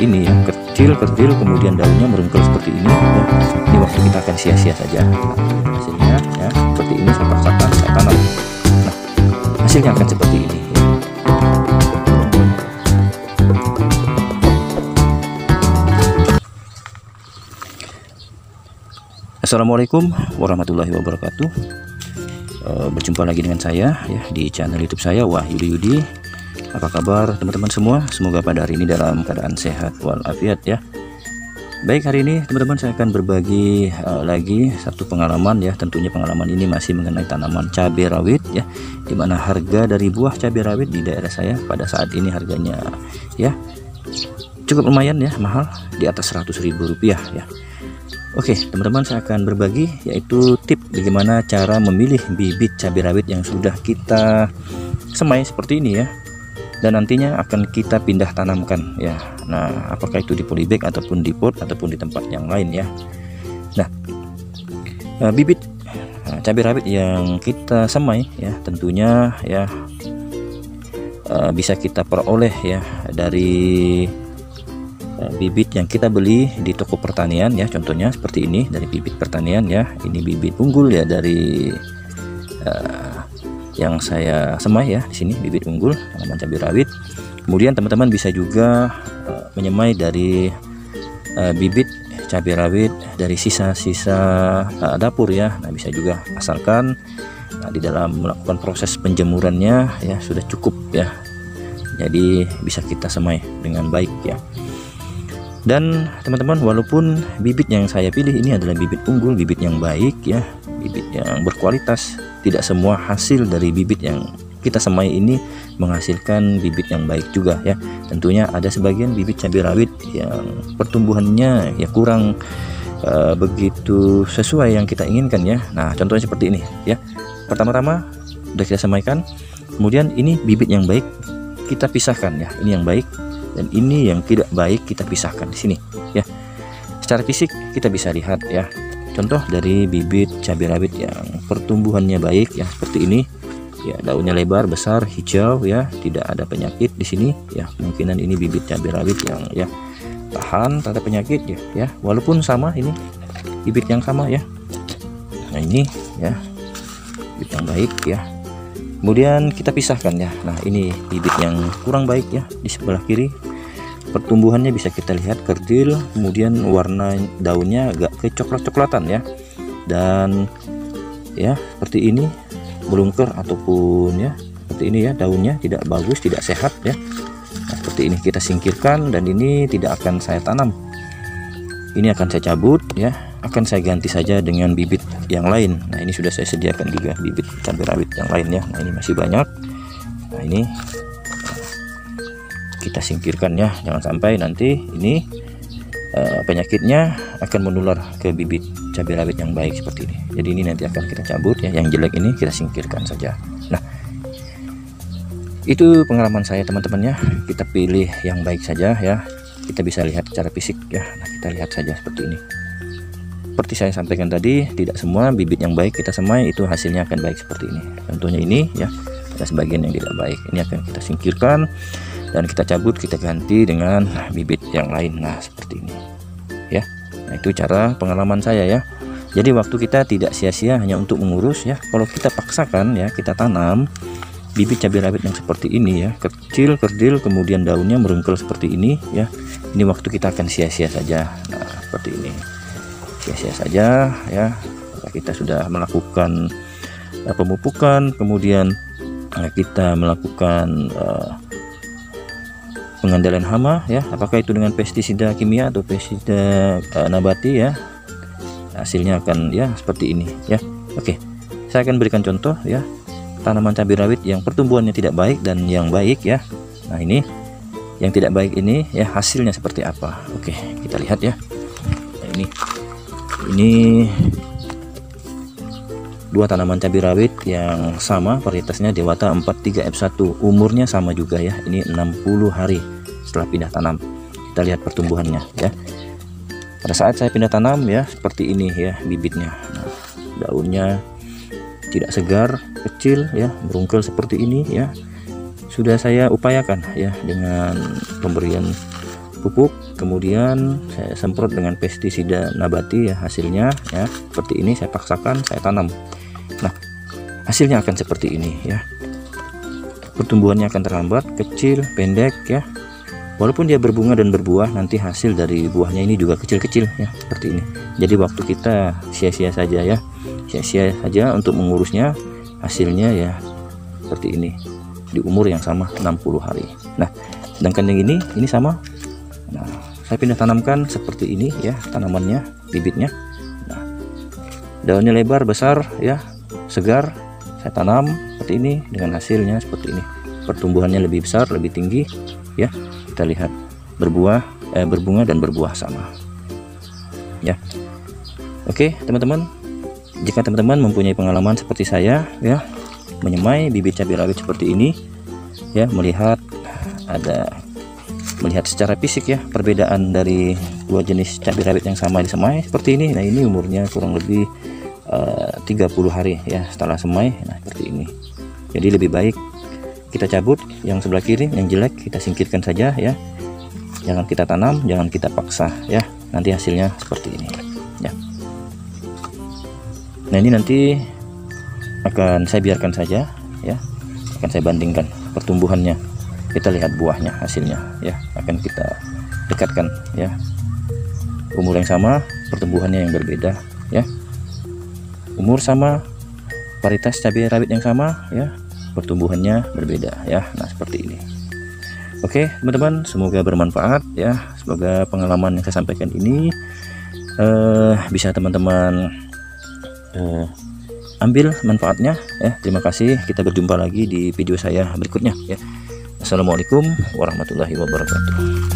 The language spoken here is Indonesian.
ini ya. Kecil kerdil kemudian daunnya merengkel seperti ini. Ya. ini waktu kita akan sia-sia saja. Hasilnya ya seperti ini saya paksakan saya tanam nah hasilnya akan seperti ini. Ya. Assalamualaikum warahmatullahi wabarakatuh. E, Berjumpa lagi dengan saya ya di channel youtube saya Wahyu Yudi Apa kabar teman-teman semua? Semoga pada hari ini dalam keadaan sehat walafiat ya. Baik hari ini teman-teman saya akan berbagi uh, lagi satu pengalaman ya. Tentunya pengalaman ini masih mengenai tanaman cabai rawit ya di mana harga dari buah cabai rawit di daerah saya pada saat ini harganya ya cukup lumayan ya mahal di atas 100 ribu rupiah ya. Oke teman-teman saya akan berbagi yaitu tip bagaimana cara memilih bibit cabai rawit yang sudah kita semai seperti ini ya dan nantinya akan kita pindah tanamkan ya. Nah apakah itu di polybag ataupun di pot ataupun di tempat yang lain ya. Nah eh, bibit eh, cabai rawit yang kita semai ya tentunya ya eh, bisa kita peroleh ya dari bibit yang kita beli di toko pertanian ya. Contohnya seperti ini dari bibit pertanian ya. Ini bibit unggul ya dari yang saya semai ya di sini bibit unggul tanaman cabai rawit. Kemudian teman-teman bisa juga uh, menyemai dari uh, bibit cabai rawit dari sisa-sisa uh, dapur ya. Nah bisa juga asalkan nah, di dalam melakukan proses penjemurannya ya sudah cukup ya. Jadi bisa kita semai dengan baik ya. Dan teman-teman walaupun bibit yang saya pilih ini adalah bibit unggul bibit yang baik ya bibit yang berkualitas tidak semua hasil dari bibit yang kita semai ini menghasilkan bibit yang baik juga ya. Tentunya ada sebagian bibit cabai rawit yang pertumbuhannya ya kurang uh, begitu sesuai yang kita inginkan ya. Nah contohnya seperti ini ya. Pertama-tama sudah kita semaikan kemudian ini bibit yang baik kita pisahkan ya. Ini yang baik dan ini yang tidak baik kita pisahkan di sini ya. Secara fisik kita bisa lihat ya contoh dari bibit cabai rawit yang pertumbuhannya baik ya seperti ini. Ya daunnya lebar besar hijau ya. Tidak ada penyakit di sini. Ya kemungkinan ini bibit cabai rawit yang ya tahan terhadap penyakit ya ya. Walaupun sama ini bibit yang sama ya. Nah ini ya bibit yang baik ya. Kemudian kita pisahkan ya. Nah ini bibit yang kurang baik ya di sebelah kiri pertumbuhannya bisa kita lihat kerdil kemudian warna daunnya agak kecoklat-coklatan ya. Dan ya seperti ini melungker ataupun ya seperti ini ya daunnya tidak bagus tidak sehat ya. Nah, seperti ini kita singkirkan dan ini tidak akan saya tanam. Ini akan saya cabut ya akan saya ganti saja dengan bibit yang lain. Nah ini sudah saya sediakan juga bibit cabai rawit yang lain ya. Nah ini masih banyak. Nah ini kita singkirkan ya. Jangan sampai nanti ini uh, penyakitnya akan menular ke bibit cabai rawit yang baik seperti ini. Jadi ini nanti akan kita cabut ya. Yang jelek ini kita singkirkan saja. Nah itu pengalaman saya teman-teman ya. Kita pilih yang baik saja ya. Kita bisa lihat secara fisik ya. Nah, kita lihat saja seperti ini. Seperti saya sampaikan tadi tidak semua bibit yang baik kita semai itu hasilnya akan baik seperti ini. Contohnya ini ya ada sebagian yang tidak baik. Ini akan kita singkirkan dan kita cabut kita ganti dengan bibit yang lain. Nah seperti ini. Ya. Nah itu cara pengalaman saya ya. Jadi waktu kita tidak sia-sia hanya untuk mengurus ya. Kalau kita paksakan ya kita tanam bibit cabai rawit yang seperti ini ya. Kecil kerdil kemudian daunnya merengkel seperti ini ya. Ini waktu kita akan sia-sia saja. Nah seperti ini. Sia-sia saja ya. Kita sudah melakukan uh, pemupukan kemudian uh, kita melakukan uh, pengendalian hama ya. Apakah itu dengan pestisida kimia atau pestisida uh, nabati ya? Hasilnya akan ya seperti ini ya. Oke saya akan berikan contoh ya. Tanaman cabai rawit yang pertumbuhannya tidak baik dan yang baik ya. Nah ini yang tidak baik ini ya hasilnya seperti apa? Oke kita lihat ya. Nah, ini. Ini dua tanaman cabai rawit yang sama varietasnya Dewata 43 F1 umurnya sama juga ya. Ini 60 hari setelah pindah tanam. Kita lihat pertumbuhannya ya. Pada saat saya pindah tanam ya seperti ini ya bibitnya. Nah, daunnya tidak segar kecil ya merungkel seperti ini ya. Sudah saya upayakan ya dengan pemberian pupuk. Kemudian saya semprot dengan pestisida nabati ya hasilnya ya seperti ini saya paksakan saya tanam. Nah hasilnya akan seperti ini ya. Pertumbuhannya akan terlambat kecil pendek ya walaupun dia berbunga dan berbuah nanti hasil dari buahnya ini juga kecil-kecil ya seperti ini. Jadi waktu kita sia-sia saja ya. Sia-sia saja untuk mengurusnya hasilnya ya seperti ini. Di umur yang sama 60 hari. Nah sedangkan yang ini ini sama. Nah saya pindah tanamkan seperti ini ya tanamannya bibitnya. Nah daunnya lebar besar ya segar. Saya tanam seperti ini dengan hasilnya seperti ini. Pertumbuhannya lebih besar lebih tinggi ya kita lihat berbuah eh, berbunga dan berbuah sama. Ya. Oke teman-teman. Jika teman-teman mempunyai pengalaman seperti saya ya menyemai bibit cabai rawit seperti ini ya melihat ada melihat secara fisik ya perbedaan dari dua jenis cabai rawit yang sama disemai seperti ini. Nah ini umurnya kurang lebih eh, uh, 30 hari ya setelah semai nah seperti ini. Jadi lebih baik kita cabut yang sebelah kiri yang jelek kita singkirkan saja ya. Jangan kita tanam jangan kita paksa ya. Nanti hasilnya seperti ini ya. Nah ini nanti akan saya biarkan saja ya. Akan saya bandingkan pertumbuhannya. Kita lihat buahnya hasilnya ya. Akan kita dekatkan ya. Umur yang sama pertumbuhannya yang berbeda ya. Umur sama paritas cabai rawit yang sama ya pertumbuhannya berbeda ya. Nah seperti ini. Oke teman-teman semoga bermanfaat ya. Semoga pengalaman yang saya sampaikan ini eh, bisa teman-teman eh, ambil manfaatnya ya. Terima kasih. Kita berjumpa lagi di video saya berikutnya ya. Assalamualaikum warahmatullahi wabarakatuh